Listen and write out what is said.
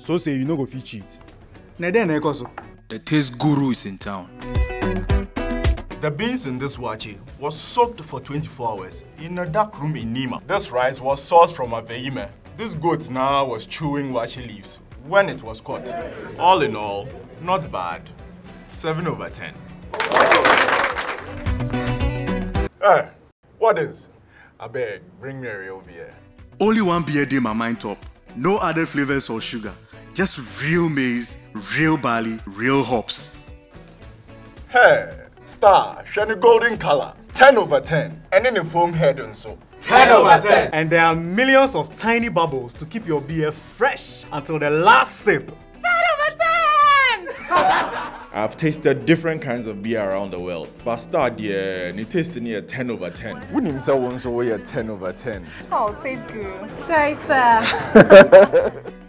So say you no go fit cheat. Na then na so. The taste guru is in town. The beans in this waakye was soaked for 24 hours in a dark room in Nima. This rice was sourced from Abeime. This goat now was chewing waakye leaves when it was caught. All in all, not bad. 7 over 10. Hey, what is? I beg, bring me a real beer. Only one beer day my mind top. No added flavors or sugar. Just real maize, real barley, real hops. Hey, star, shiny golden color. 10 over 10. And in the foam head and so. 10 over 10. And there are millions of tiny bubbles to keep your beer fresh until the last sip. 10 over 10! I've tasted different kinds of beer around the world, but start there, and it tasted near 10 over 10. Wouldn't himself once away at 10 over 10. Oh, tastes good. Scheiße.